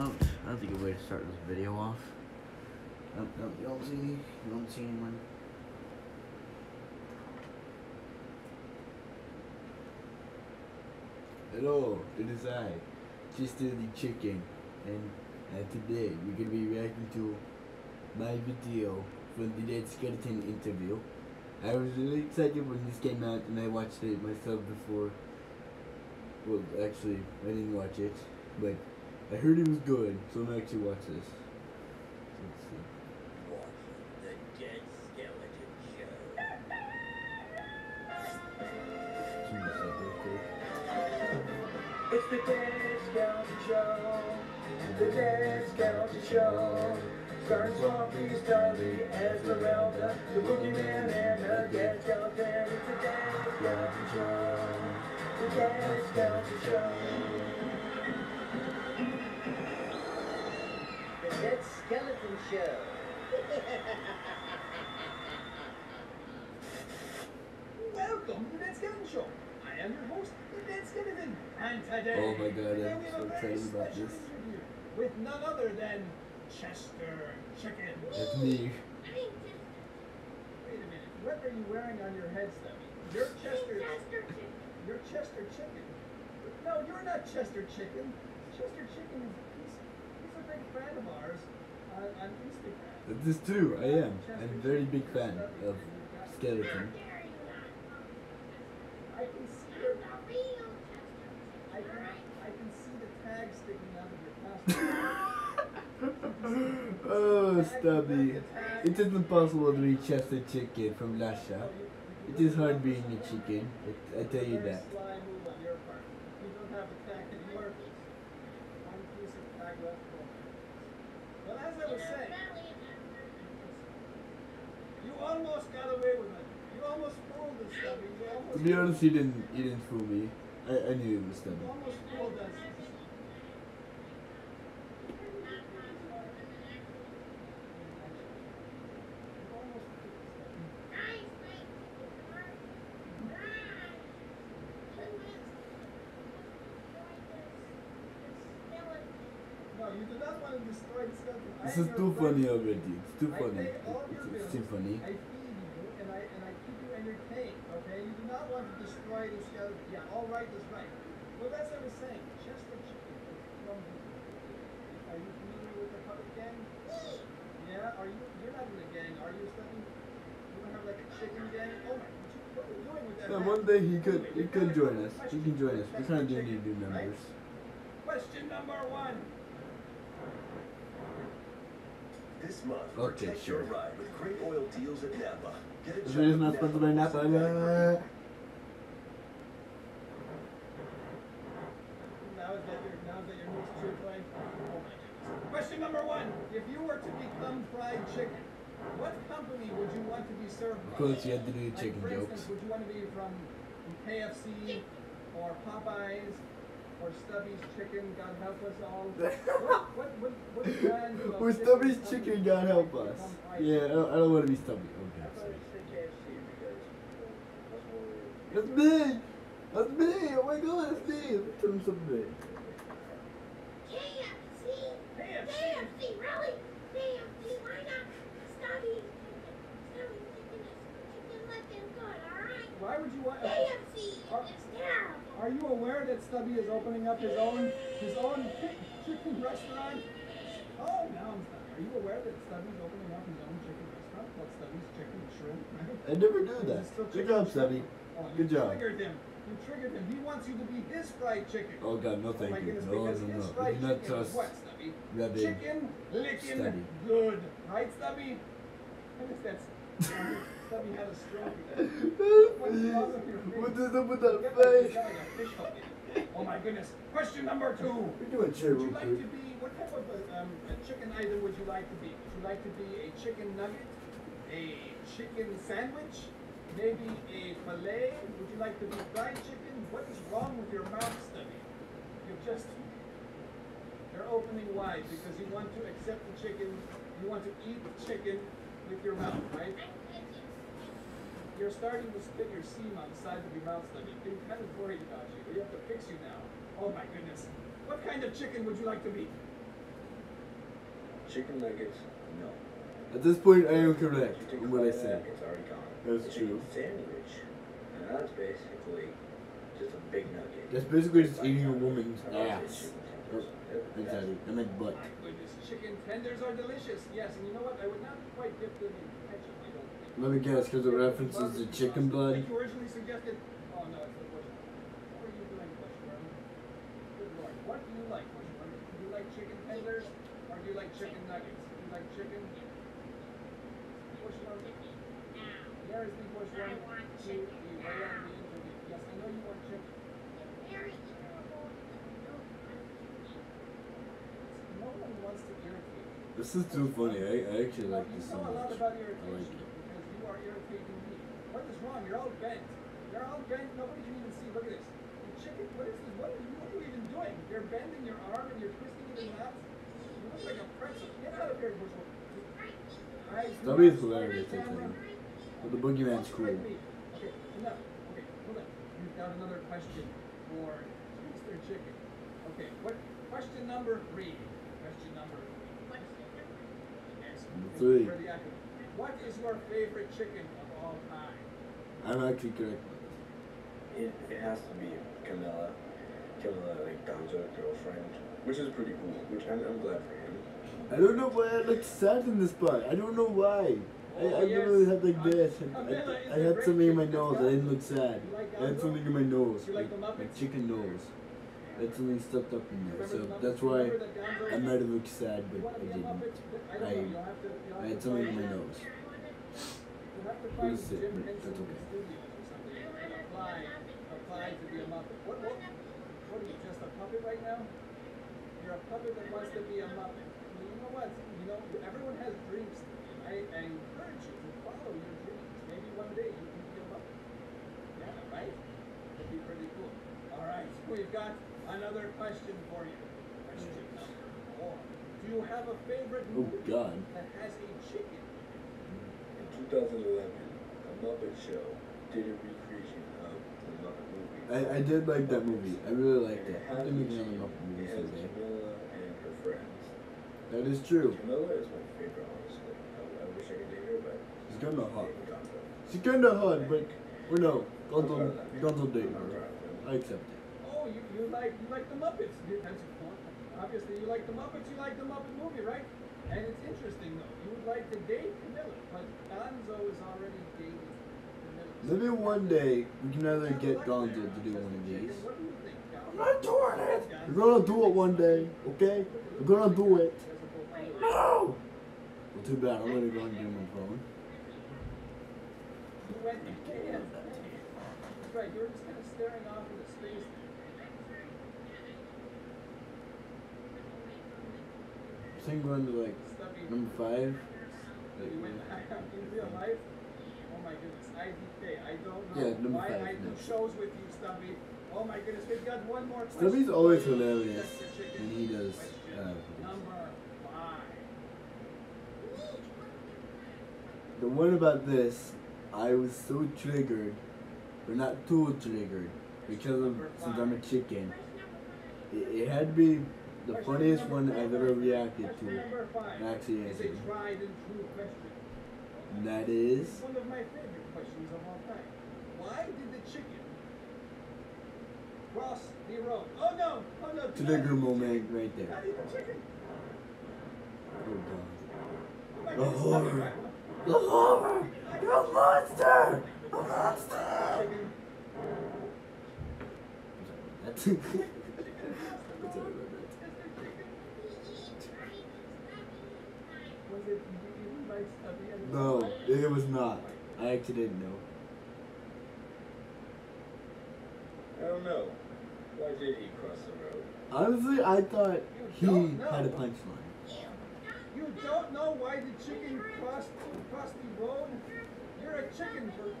Oh, that's a good way to start this video off. Oh, no, you don't see me. You don't see anyone. Hello, it is I, Chester the Chicken, and uh, today we're gonna be reacting to my video from the Dead Skeleton interview. I was really excited when this came out, and I watched it myself before. Well, actually, I didn't watch it, but I heard it was good, so I'm actually watch this. Let's see. It's the Dead Skeleton Show. The Dead Skeleton Show. Starring Swampy, Stubby, Esmeralda, the Boogeyman, and the Dead Skeleton. It's the Dead Skeleton Show. The Dead Skeleton Show. Show. Welcome to the Dead Skeleton Show. I am your host, the Dead Skeleton, and today, Oh my God, today I'm we have so a very excited about special this. interview with none other than Chester Chicken. That's me. Wait a minute, what are you wearing on your head, Stubby? You're Chester. You're Chester Chicken. No, you're not Chester Chicken. Chester Chicken is he's, he's a big fan of ours on, on Instagram. This is true, I am. I'm a very big fan of Skeleton. I can see your, I can, I can see the tag sticking out of your costume. oh, Stubby. It isn't possible to be Chester Chicken from Russia. It is hard being a chicken, I tell you that. sly move on your part. You don't have the tag anymore. One piece of tag left over. Well, as I was saying, you almost got away with it. You almost fooled. To be honest, he didn't, he didn't fool me. I, I knew it was Stubby. You almost fooled us. You almost fooled us, Stubby. No, you do not want to destroy the skeleton. I This is too funny already. It's too funny. pay all of your It's, too funny. I feed you and I keep you entertained. Okay, you do not want to destroy skeleton. Yeah, all right is right. Well, that's what I was saying. Chester Chicken from. Are you familiar with the Puppet Gang? Yeah. Are you? You're not in the gang, are you, Stubby? You don't have like a chicken gang? Oh my! What are you doing with that? One day he could, he could join us. He can join us. We're Chester trying to do Chicken, new right? members. Question number one. This month, Okay, protect sure. your ride with great oil deals at Napa. Get a This check video is with not sponsored by Napa. Napa. Now is that your now is that your news too, Clay? Oh my goodness. Question number one. If you were to become fried chicken, what company would you want to be served Of course, you had to do Like, chicken for jokes. instance, would you want to be from KFC or Popeyes or Stubby's Chicken, God help us all? what, what, what, what brand of chicken Stubby's chicken, God help us. Yeah, I don't, I don't want to be Stubby. Okay, sorry. it said KFC because that's me! That's me! Oh my god, that's me! Let me turn some bit. Why would you want? Are you aware that Stubby is opening up his own his own chicken restaurant? Oh, now I'm stuck. Are you aware that Stubby's opening up his own chicken restaurant called Stubby's Chicken Shrimp? Right? I never knew that. Good job. Stubby. Oh, you Good job. triggered him. You triggered him. He wants you to be his fried chicken. Oh god, no Oh thank you. goodness, No, because no, his no. Fried not chicken trust what, Stubby? Rabbi. Chicken licking Stubby. good. Right, Stubby? Stubby had a stroke. What is up with that Get like you face? a fish hook in it. Oh my goodness. Question number two. We do a chair Would you like to be, what type of a, um, a chicken item would you like to be? Would you like to be a chicken nugget? A chicken sandwich? Maybe a filet? Would you like to be fried chicken? What is wrong with your mouth, Stubby? You're just, you're opening wide because you want to accept the chicken, you want to eat the chicken with your mouth, right? You're starting to spit your seam on the side of your mouth, Stubby. I'm kind of worried about you. We have to fix you now. Oh my goodness. What kind of chicken would you like to be? Chicken nuggets, no. At this point, I am correct You take a in what I bite said. It's already gone. That's The chicken true. Sandwich, and that's basically just a big nugget. That's basically just eating a woman's ass. chicken Or, tenders. Yep, exactly. I meant butt. My goodness, chicken tenders are delicious. Yes, and you know what? I would not quite dip them in ketchup. I don't think. Let me guess, because it references the chicken blood. Like you originally suggested. Oh no, it's the bush. What are you doing, bushworm? Good lord. What do you like, bushworm? Do you like chicken tenders or do you like chicken nuggets? Do you like chicken? Bushworm. There is the bushworm to the way on the interview. Yes, I know you want chicken. No one wants to irritate you. This is too funny. I, I actually like this so know a lot much. I like it. Because you are irritating me. What is wrong? You're all bent. You're all bent. Nobody can even see. Look at this. The chicken. What is this? What are you, what are you even doing? You're bending your arm and you're twisting it in knots. You look like a pretzel. Get out of here, Bushel. Alright, do Stubby not is swear hilarious, the I tell camera. you. But the boogeyman's Don't cool. Okay, enough. Okay, hold on. You've got another question for Mr. Chicken. Okay, what question number three? Question number Yes, Number for three. The acronym. What is your favorite chicken of all time? I'm actually correct. It, it has to be Camilla. Camilla, like Gonzo's girlfriend, which is pretty cool. Which I'm, I'm glad for him. I don't know why I looked sad in this part. I don't know why. I, Oh, I yes. literally had like this. Camilla I, is I, a I had something in my nose. I didn't look sad. You like I had um, something in my nose. You like the like chicken nose. Had something stuck up in there. So that's why Remember that Gonzo- I might have looked sad, but I didn't. I don't. I- You'll have to. You'll have had to something in my nose. You'll have to It was sick, Jim but that's okay. Studios or something and apply, apply to be a Muppet. What, what, what are you, just a puppet right now? You're a puppet that wants to be a Muppet. You know what? You know, everyone has dreams. I, I encourage you to follow your dreams. Maybe one day you can be a Muppet. Yeah, right? That'd be pretty cool. All right, we've got another question for you. Question number four. Do you have a favorite Oh movie God. that has a chicken? In 2011, a Muppet Show did a recreation of the Muppet movie. I, I did like that movie. I really liked it. it I has didn't a even chicken. know Muppet It movies has today. Camilla and her friends. That is true. Camilla is my favorite, honestly. I, I wish I could date her, but She's kinda hot. dating She's kinda hot, but we're no. I'm Gonzo, proud. Gonzo date her. proud of him. I accept it. You, you like you like the Muppets. You, that's obviously you like the Muppets. You like the Muppet movie, right? And it's interesting though. You would like to date Camilla, but Gonzo is already dating Camilla. Maybe one day we can either get like Gonzo to do one of these. What do you think, Gonzo? I'm not doing it. We're gonna do it one day, okay? We're gonna do it. No! Well, too bad. I'm gonna go and do my phone. You went and can. That's right. You were just kind of staring off think going to like number five. Like, You in real life? Oh my goodness, IDK, I don't know Yeah, number why five, I do shows with you, Stubby. Oh my goodness, we've got one more question. Stubby's always hilarious when he does, uh, Number five. The one about this, I was so triggered, or not too triggered, because of since I'm a chicken. It, it had to be the funniest one. I've ever reacted to. number five and actually is answered. a tried and true question. And that is one of my favorite questions of all time. Why did the chicken cross the road? Oh no! Oh no! trigger moment right Do not there. chicken. Oh god. The horror. The horror! You're a monster! A monster! Chicken. That's I'm sorry about that. Was it eaten by Stubby and No, it was not. I actually didn't know. I don't know. Why did he cross the road? Honestly, I thought he had a punchline. You don't know why the chicken crossed crossed the road? You're a chicken for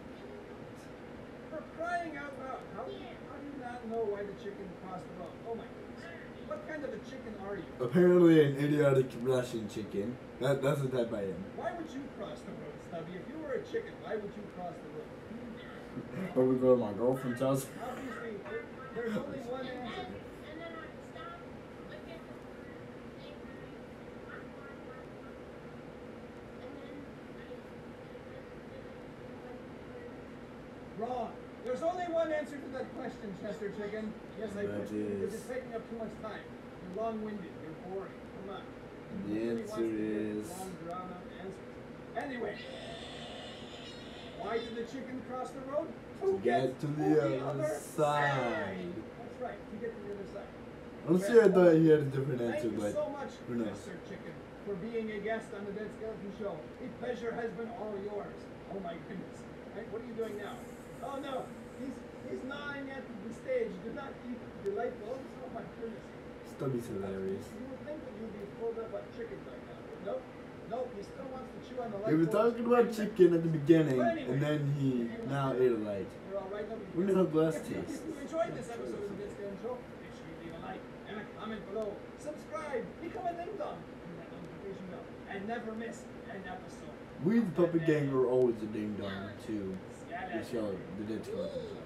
for crying out loud. How, how do you not know why the chicken crossed the road? Oh my goodness. What kind of a chicken are you? Apparently an idiotic Russian chicken. That, that's the type I am. Why would you cross the road, Stubby? If you were a chicken, why would you cross the road? Or we go to my girlfriend's house. Obviously, there's only one answer. Wrong. There's only one answer to that question, Chester Chicken. Yes, I That because is- it's taking up too much time. You're long-winded. You're boring. Come on. The answer is- long. Anyway, why did the chicken cross the road? To get to the other side. That's right. To get to the other side. Honestly, I thought he had a different Thank answer, you but so much, who knows? Mr. Chicken, for being a guest on the Dead Skeleton Show. The pleasure has been all yours. Oh my goodness. Right, what are you doing now? Oh no, he's he's gnawing at the stage. Do not eat delightful. Oh my goodness. Stubby's hilarious. You would think that you'd be pulled up by chickens that. but Nope. Nope. He still wants to chew on the light. We were bulbs. talking about chicken at the beginning, anyway, and then he now ate a light. You're all right. Nobody We know how glass If you- tastes. If you enjoyed this episode of the Dead Skeleton Show, make sure you leave a like and a comment below. Subscribe, become a ding dong, and that notification bell, and never miss an episode. We, the Puppet Gang, are always a ding dong to show, the Dead Skeleton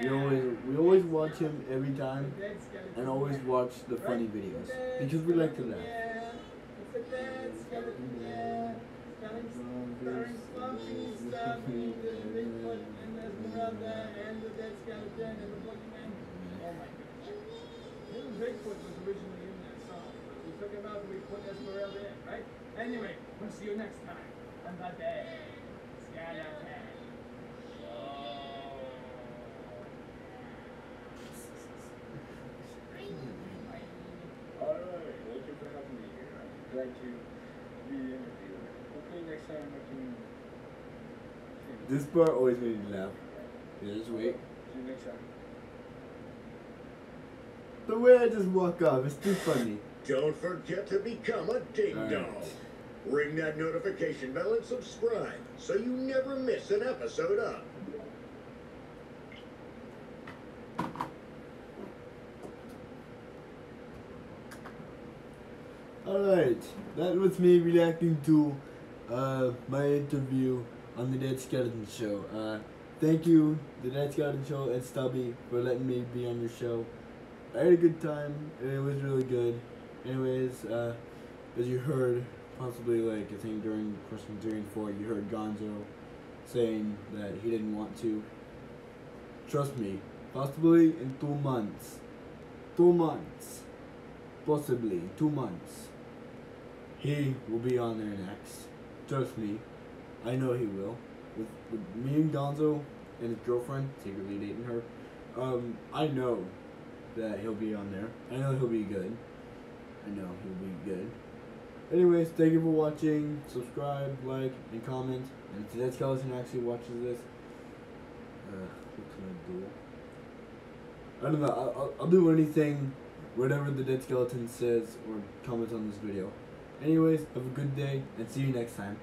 We always we always watch him every time, The Dead Skeleton and always watch the funny videos because we like to laugh. Gang. It's the Dead Skeleton Gang. Starring, starring Slumpy, Stumpy, the Bigfoot, and Esmeralda, and the Dead Skeleton, and the Boogeyman. Oh my goodness. Little Bigfoot was originally in that song. We took him out and we put Esmeralda in, right? Anyway, we'll see you next time on the Dead Skeleton Alright, thank you for having me here. To be interviewed. Hopefully next time I can. This part always made me laugh. Yeah, just wait. See you next time. The way I just walk off, it's too funny. Don't forget to become a ding All dong. Ring that notification bell and subscribe so you never miss an episode up. Alright, that was me reacting to uh, my interview on the Dead Skeleton Show. Uh, thank you, the Dead Skeleton Show and Stubby, for letting me be on your show. I had a good time, it was really good. Anyways, uh, as you heard, possibly like I think during question and four, you heard Gonzo saying that he didn't want to. Trust me, possibly in two months. Two months. Possibly two months. He will be on there next. Trust me, I know he will. With, with me and Gonzo and his girlfriend, secretly dating her, um, I know that he'll be on there. I know he'll be good. I know he'll be good. Anyways, thank you for watching. Subscribe, like, and comment. And if the Dead Skeleton actually watches this, uh, what can I do? I don't know. I'll, I'll, I'll do anything, whatever the Dead Skeleton says or comments on this video. Anyways, have a good day and see you next time.